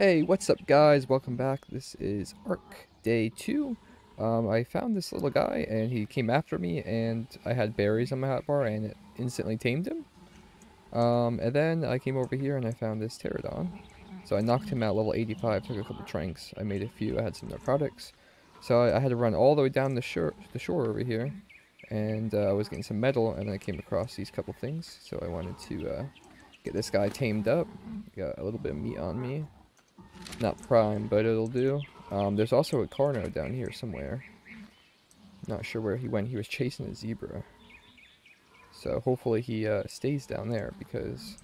Hey, what's up guys? Welcome back. This is Ark Day 2. Um, I found this little guy and he came after me and I had berries on my hotbar and it instantly tamed him. Um, and then I came over here and I found this pterodon. So I knocked him out level 85, took a couple tranks. I made a few, I had some products. So I, I, had to run all the way down the shore, the shore over here. And uh, I was getting some metal and I came across these couple things. So I wanted to uh, get this guy tamed up. Got a little bit of meat on me. Not prime, but it'll do. Um, there's also a Carno down here somewhere. Not sure where he went. He was chasing a zebra. So hopefully he uh, stays down there because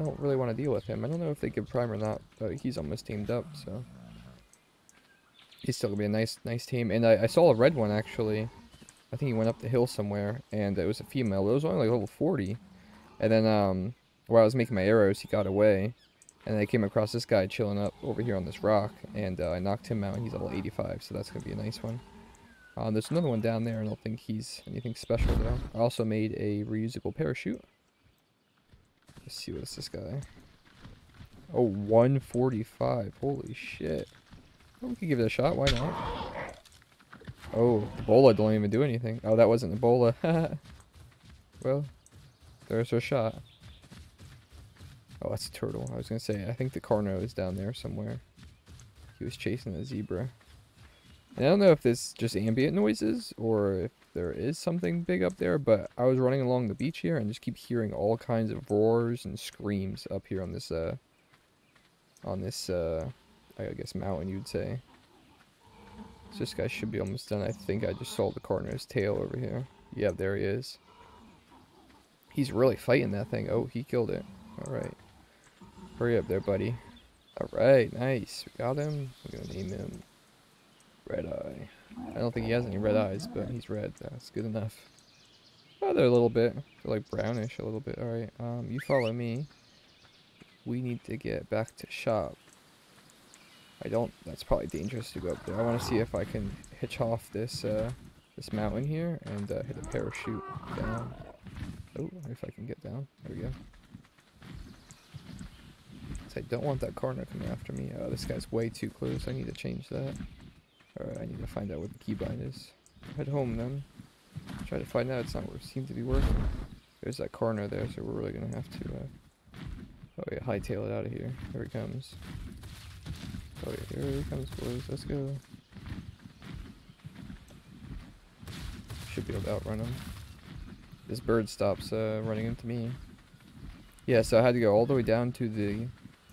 I don't really want to deal with him. I don't know if they give prime or not, but he's almost teamed up, so. He's still going to be a nice nice team. And I, I, saw a red one, actually. I think he went up the hill somewhere, and it was a female. It was only like level 40. And then, um, while I was making my arrows, he got away. And I came across this guy chilling up over here on this rock, and uh, I knocked him out, and he's level 85, so that's going to be a nice one. Um, there's another one down there, I don't think he's anything special, though. I also made a reusable parachute. Let's see what's this guy. Oh, 145. Holy shit. We could give it a shot, why not? Oh, a bola don't even do anything. Oh, that wasn't a bola. well, there's our shot. Oh, that's a turtle. I was going to say, I think the Carno is down there somewhere. He was chasing a zebra. And I don't know if this just ambient noises or if there is something big up there, but I was running along the beach here and just keep hearing all kinds of roars and screams up here on this, uh, on this, uh, I guess mountain you'd say. So this guy should be almost done. I think I just saw the Carno's tail over here. Yeah, there he is. He's really fighting that thing. Oh, he killed it. Alright. Hurry up there, buddy. Alright, nice. We got him. We're gonna name him Red Eye. I don't think he has any red eyes, but he's red. That's good enough. Oh, they're a little bit. They're like brownish a little bit. Alright, um, you follow me. We need to get back to shop. I don't, that's probably dangerous to go up there. I want to see if I can hitch off this, uh, this mountain here and uh, hit a parachute down. Oh, if I can get down. There we go. I don't want that Carno coming after me. Oh, this guy's way too close. I need to change that. Alright, I need to find out what the keybind is. Head home then. Try to find out. It's not where it seems to be working. There's that Carno there, so we're really going to have to... Uh... Oh yeah, hightail it out of here. Here he comes. Oh yeah, here he comes, boys. Let's go. Should be able to outrun him. This bird stops uh, running into me. Yeah, so I had to go all the way down to the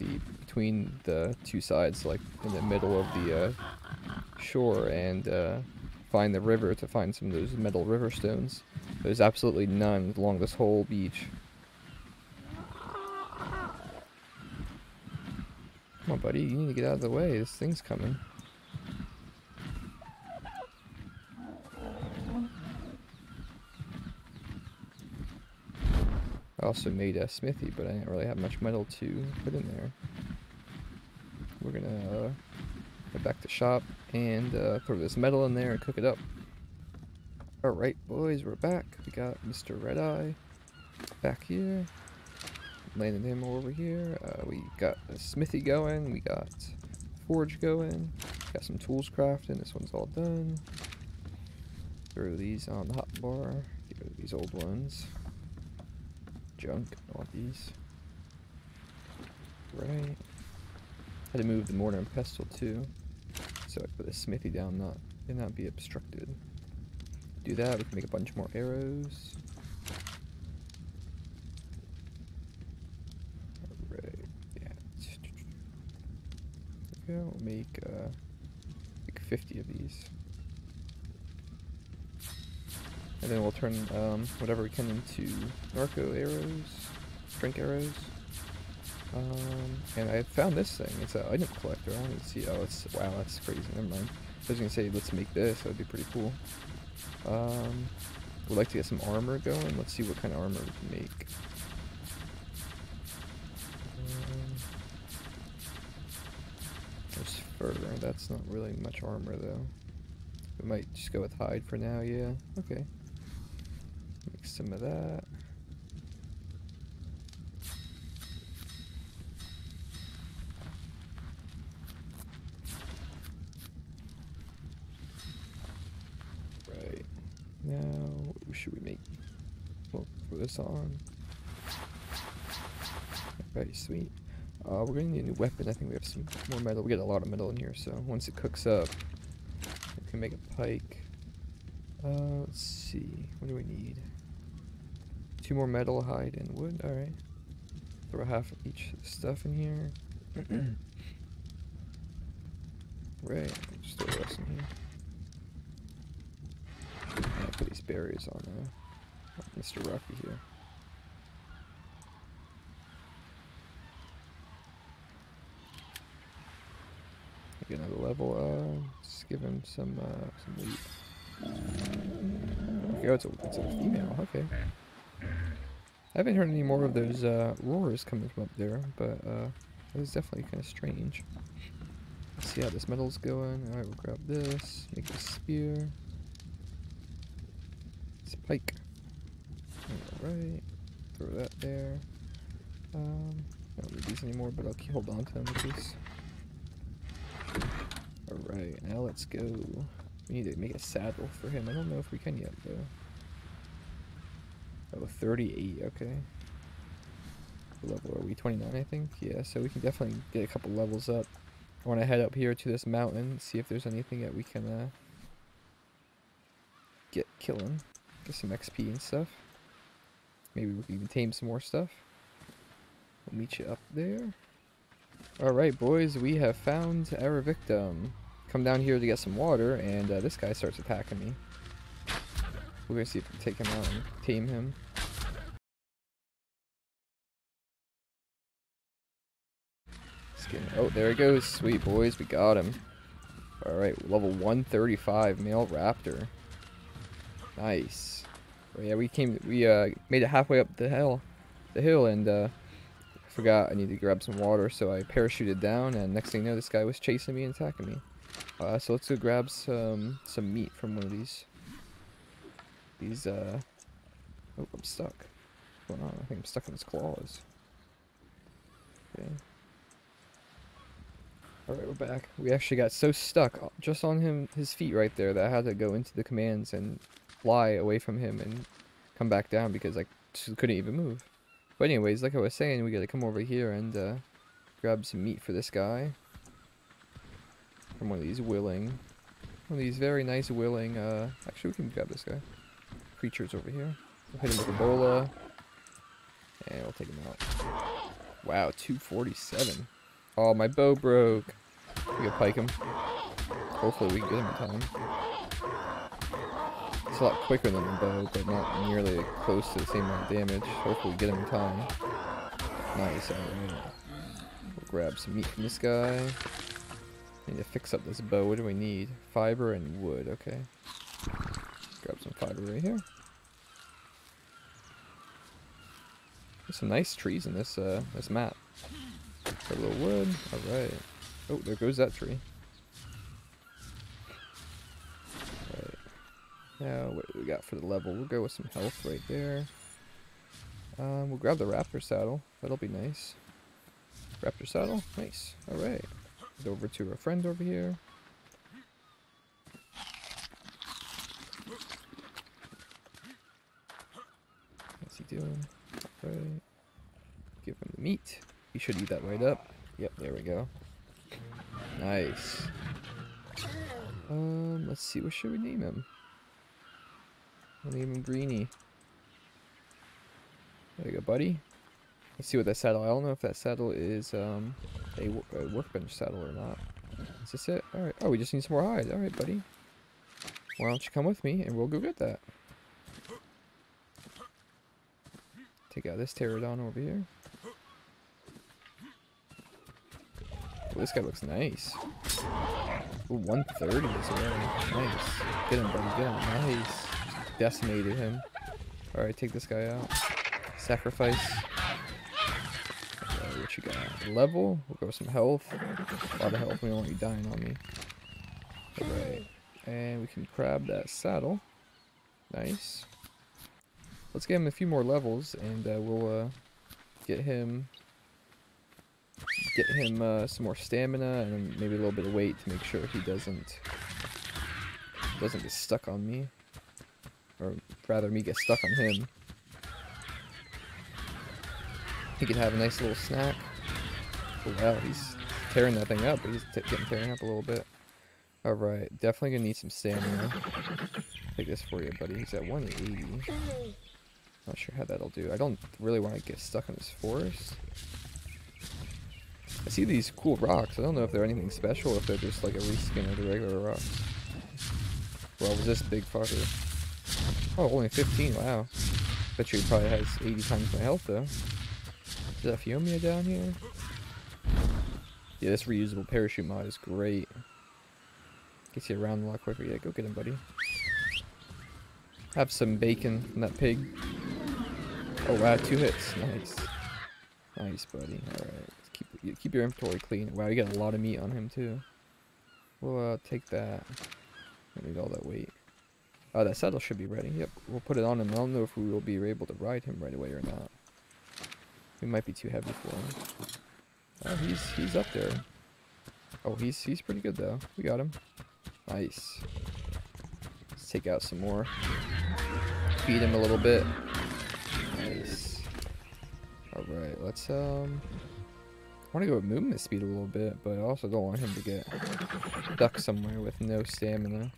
the between the two sides, like in the middle of the uh, shore, and uh, find the river to find some of those metal river stones. There's absolutely none along this whole beach. Come on, buddy, you need to get out of the way. This thing's coming. I also made a smithy, but I didn't really have much metal to put in there. We're gonna uh, head back to shop and uh, throw this metal in there and cook it up. Alright boys, we're back. We got Mr. Red Eye back here. Landed him over here. Uh, we got a smithy going. We got forge going. Got some tools crafting. This one's all done. Throw these on the hot bar. Get rid of these old ones junk. Want these. Right. Had to move the mortar and pestle too. So I put the smithy down, not and not be obstructed. Do that, we can make a bunch more arrows. Alright, yeah. Okay, we'll make uh make 50 of these. And then we'll turn um, whatever we can into narco arrows, tranq arrows. Um, and I found this thing. It's an item collector. I want to see. Oh, it's wow. That's crazy. Never mind. I was gonna say let's make this. That'd be pretty cool. Um, would like to get some armor going. Let's see what kind of armor we can make. Um, there's fur. That's not really much armor though. We might just go with hide for now. Yeah. Okay some of that. Right. Now, what should we make? Well, put this on. Very sweet. Uh, we're gonna need a new weapon. I think we have some more metal. We get a lot of metal in here, so once it cooks up, we can make a pike. Uh, let's see. What do we need? Two more metal, hide, and wood. Alright. Throw half of each stuff in here. right. Just throw the rest in here. I'll put these berries on uh, Mr. Rocky here. Get another level. Uh, just give him some uh, some wheat. Oh, it's a it's a female. Okay. I haven't heard any more of those uh, roars coming from up there, but uh, it was definitely kind of strange. Let's see how this metal's going. Alright, we'll grab this, make a spear. Spike. Alright, throw that there. Um, I don't need these anymore, but I'll keep, hold on to them in case. Alright, now let's go. We need to make a saddle for him. I don't know if we can yet, though. Oh, 38, okay. What level are we? 29, I think? Yeah, so we can definitely get a couple levels up. I want to head up here to this mountain, see if there's anything that we can uh, get killing. Get some XP and stuff. Maybe we can even tame some more stuff. We'll meet you up there. Alright, boys, we have found our victim. Come down here to get some water, and uh, this guy starts attacking me. We're gonna see if we can take him out and tame him. Oh, there he goes. Sweet boys, we got him. Alright, level 135, male raptor. Nice. Well, yeah, we came, we uh, made it halfway up the hill, the hill, and uh, forgot I need to grab some water, so I parachuted down, and next thing you know, this guy was chasing me and attacking me. Uh, so let's go grab some some meat from one of these these, uh... Oh, I'm stuck. What's going on? I think I'm stuck in his claws. Okay. Alright, we're back. We actually got so stuck just on him, his feet right there, that I had to go into the commands and fly away from him and come back down because I couldn't even move. But anyways, like I was saying, we gotta come over here and uh, grab some meat for this guy. From one of these willing. One of these very nice willing, uh... Actually, we can grab this guy creatures over here. We'll hit him with a bola. And we'll take him out. Wow, 247. Oh, my bow broke. We can pike him. Hopefully we can get him in time. It's a lot quicker than the bow, but not nearly close to the same amount of damage. Hopefully we get him in time. Nice, alright. We'll grab some meat from this guy. Need to fix up this bow. What do we need? Fiber and wood, okay. Grab some fiber right here. There's some nice trees in this uh this map. A little wood. Alright. Oh, there goes that tree. Alright. Now what do we got for the level? We'll go with some health right there. Um, we'll grab the raptor saddle. That'll be nice. Raptor saddle? Nice. Alright. Go over to our friend over here. What's he doing? Right. Give him the meat. He should eat that right up. Yep, there we go. Nice. Um, let's see, what should we name him? We'll name him Greeny. There you go, buddy. Let's see what that saddle, I don't know if that saddle is um, a, a workbench saddle or not. Is this it? Alright, oh, we just need some more hide. Alright, buddy. Why don't you come with me and we'll go get that. Take out this pterodon over here. Ooh, this guy looks nice. Ooh, 130 as well. Nice. Get him, buddy. Get him. Nice. Decimated him. Alright, take this guy out. Sacrifice. Okay, what you got? Level. We'll go with some health. A lot of health. We don't want you dying on me. Alright. And we can grab that saddle. Nice. Let's get him a few more levels, and uh, we'll uh, get him get him uh, some more stamina and maybe a little bit of weight to make sure he doesn't doesn't get stuck on me. Or rather, me get stuck on him. He could have a nice little snack. Oh, wow, he's tearing that thing up, but he's getting tearing up a little bit. Alright, definitely gonna need some stamina. Take this for you, buddy. He's at 180. Not sure how that'll do. I don't really want to get stuck in this forest. I see these cool rocks. I don't know if they're anything special, if they're just like a reskin of the regular rocks. Well, was this big fucker? Oh, only 15, wow. Bet you he probably has 80 times my health though. Is that Phiomia down here? Yeah, this reusable parachute mod is great. Gets you around a lot quicker. Yeah, go get him, buddy. Have some bacon from that pig. Oh wow, two hits. Nice. Nice, buddy. Alright. Keep, keep your inventory clean. Wow, you got a lot of meat on him too. We'll uh, take that. I need all that weight. Oh, that saddle should be ready. Yep, we'll put it on him. I don't know if we will be able to ride him right away or not. It might be too heavy for him. Oh, he's he's up there. Oh, he's he's pretty good though. We got him. Nice. Let's take out some more. Feed him a little bit. Nice. Alright, let's um I want to go with movement speed a little bit, but I also don't want him to get stuck somewhere with no stamina.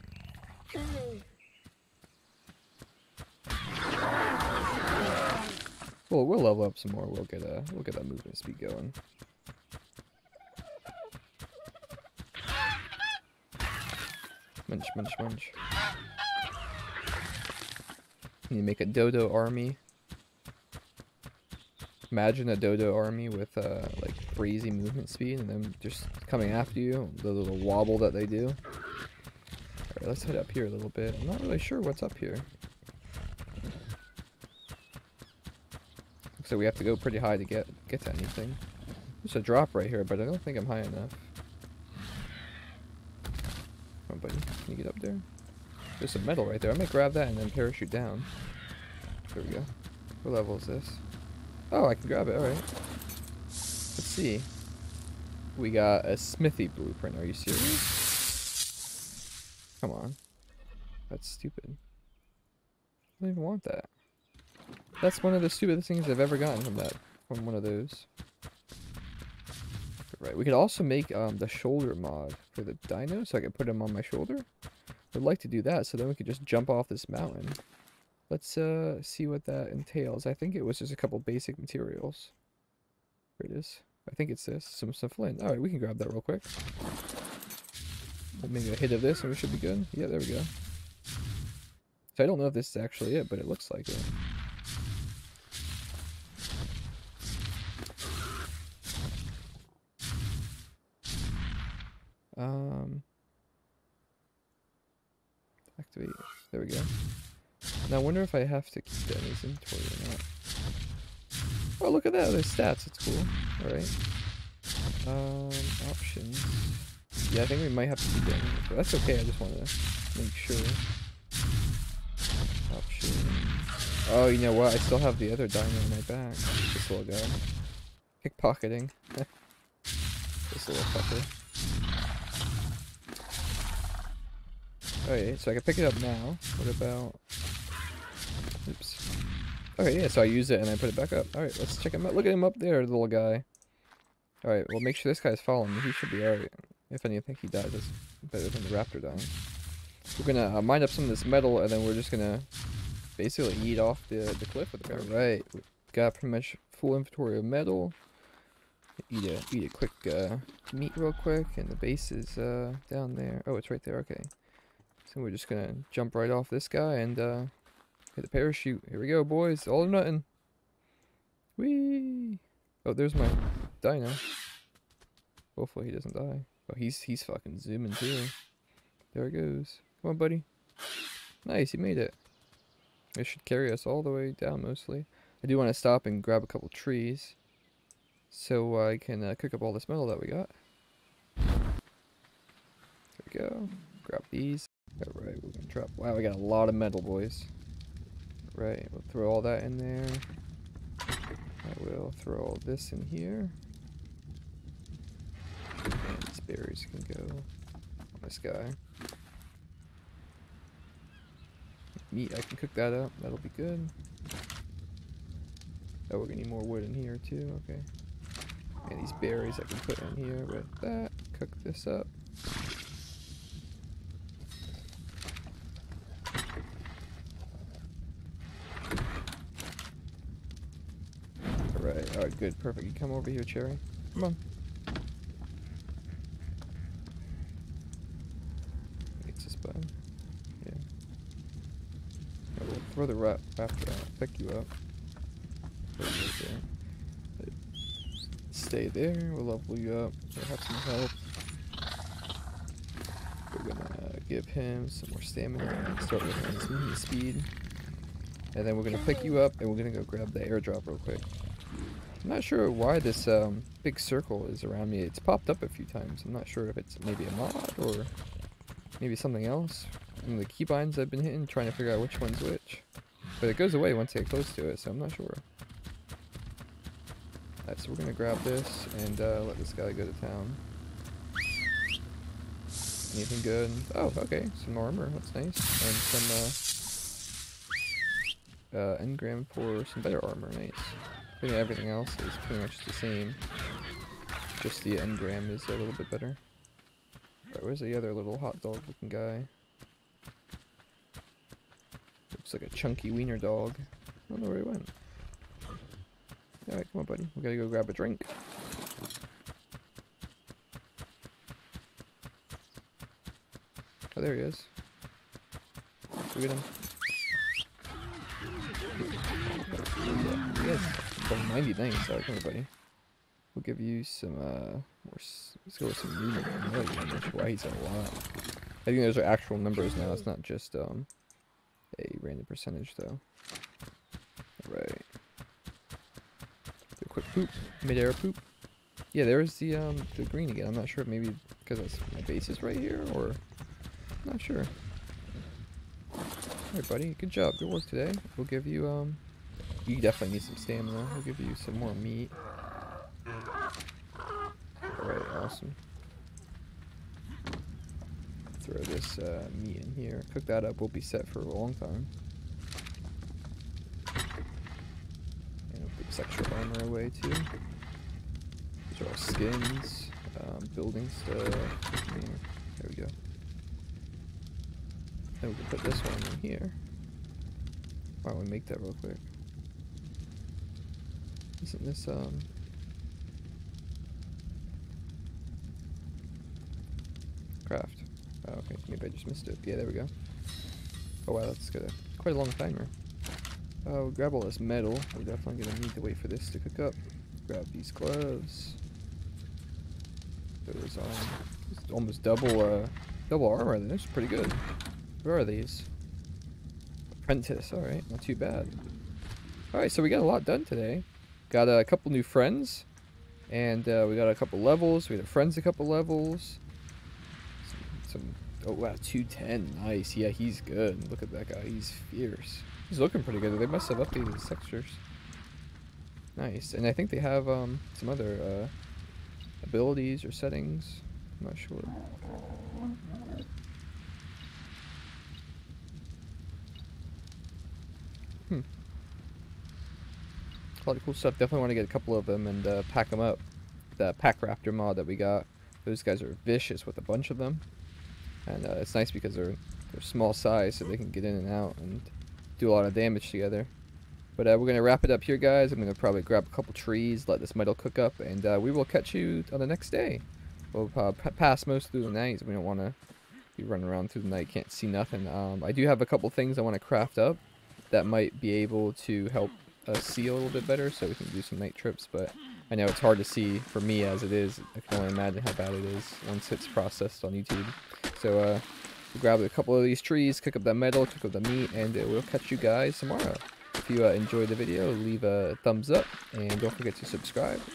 Well, we'll level up some more. We'll get a we'll get that movement speed going. Munch, munch, munch. Need to make a dodo army. Imagine a dodo army with uh, like crazy movement speed and them just coming after you. The little wobble that they do. Alright, let's head up here a little bit. I'm not really sure what's up here. So we have to go pretty high to get get to anything. There's a drop right here, but I don't think I'm high enough. Come on, buddy. Can you get up there? There's some metal right there. I might grab that and then parachute down. There we go. What level is this? Oh, I can grab it. Alright. Let's see. We got a smithy blueprint. Are you serious? Come on. That's stupid. I don't even want that. That's one of the stupidest things I've ever gotten from that, from one of those. Right, we could also make um, the shoulder mod for the dino, so I could put him on my shoulder. I'd like to do that, so then we could just jump off this mountain. Let's uh, see what that entails. I think it was just a couple basic materials. Here it is. I think it's this. Some, some flint. Alright, we can grab that real quick. Maybe a hit of this and we should be good. Yeah, there we go. So I don't know if this is actually it, but it looks like it. Um, activate. There we go. Now I wonder if I have to keep that in his inventory or not. Oh, look at that. There's stats. It's cool. Alright. Um, options. Yeah, I think we might have to keep that in but that's okay. I just want to make sure. Options. Oh, you know what? I still have the other diamond in my back. This little guy. Pickpocketing. this little fucker. Okay, so I can pick it up now. What about... Okay, yeah, so I use it and I put it back up. Alright, let's check him out. Look at him up there, the little guy. Alright, well make sure this guy's following me. He should be alright. If anything, he dies. That's better than the raptor dying. We're gonna uh, mine up some of this metal and then we're just gonna basically eat off the, the cliff with the Alright, got pretty much full inventory of metal. Eat a, eat a quick uh, meat real quick and the base is uh, down there. Oh, it's right there, okay. So we're just gonna jump right off this guy and uh, Hit the parachute. Here we go, boys. All or nothing. Whee! Oh, there's my dino. Hopefully he doesn't die. Oh, he's he's fucking zooming too. There it goes. Come on, buddy. Nice, he made it. It should carry us all the way down, mostly. I do want to stop and grab a couple trees. So I can uh, cook up all this metal that we got. There we go. Grab these. Alright, we're gonna drop. Wow, we got a lot of metal, boys. Right, we'll throw all that in there. I will throw all this in here. And these berries can go on this guy. meat, I can cook that up. That'll be good. Oh, we're gonna need more wood in here too. Okay. And these berries I can put in here with that. Cook this up. Alright, alright, good, perfect. You come over here, Cherry. Come on. It's this button. Yeah. we'll throw the I'll pick you up. Right. Stay there, we'll level you up. We'll have some help. We're gonna give him some more stamina start on his speed. And then we're gonna pick you up and we're gonna go grab the airdrop real quick. I'm not sure why this um, big circle is around me. It's popped up a few times. I'm not sure if it's maybe a mod or maybe something else. And the keybinds I've been hitting, trying to figure out which one's which. But it goes away once I get close to it, so I'm not sure. Alright, so we're gonna grab this and uh, let this guy go to town. Anything good? Oh, okay, some armor, that's nice. And some uh, uh, engram for some better armor, nice. Think everything else is pretty much the same. Just the engram is a little bit better. Where's the other little hot dog looking guy? Looks like a chunky wiener dog. I don't know where he went. Alright, come on buddy. We gotta go grab a drink. Oh, there he is. Look at him. Yeah, Level 99, sorry, buddy. We'll give you some, uh, more, let's go with some not why he's a lot. I think those are actual numbers now, it's not just, um, a random percentage, though. Alright. A quick poop. Mid-air poop. Yeah, there's the, um, the green again. I'm not sure, maybe because my base is right here, or... I'm not sure. Alright, buddy. Good job. Good work today. We'll give you, um, you definitely need some stamina. I'll give you some more meat. Alright, awesome. Throw this uh, meat in here. Cook that up. We'll be set for a long time. And we'll put extra armor away too. These are all skins. Um, building stuff. There we go. Then we can put this one in here. Why don't we make that real quick? Isn't this, um... Craft. Oh, okay, maybe I just missed it. Yeah, there we go. Oh wow, that's got a, quite a long timer. Uh, we'll grab all this metal. We're definitely gonna need to wait for this to cook up. Grab these gloves. Those um, almost double, uh, double armor. That's pretty good. Where are these? Apprentice. All right, not too bad. All right, so we got a lot done today. Got a couple new friends. And uh, we got a couple levels. We got friends a couple levels. Some, some, oh wow, 210. Nice. Yeah, he's good. Look at that guy. He's fierce. He's looking pretty good. They must have updated his textures. Nice. And I think they have um, some other uh, abilities or settings. I'm not sure. Hmm a lot of cool stuff. Definitely want to get a couple of them and uh, pack them up. The Pack Raptor mod that we got, those guys are vicious with a bunch of them. And uh, it's nice because they're, they're small size so they can get in and out and do a lot of damage together. But uh, we're going to wrap it up here, guys. I'm going to probably grab a couple trees, let this metal cook up, and uh, we will catch you on the next day. We'll uh, pass most through the night. We don't want to be running around through the night, can't see nothing. Um, I do have a couple things I want to craft up that might be able to help uh, see a little bit better so we can do some night trips, but I know it's hard to see for me as it is. I can only imagine how bad it is once it's processed on YouTube. So uh, we'll grab a couple of these trees, cook up that metal, cook up the meat, and uh, we'll catch you guys tomorrow. If you uh, enjoyed the video, leave a thumbs up, and don't forget to subscribe.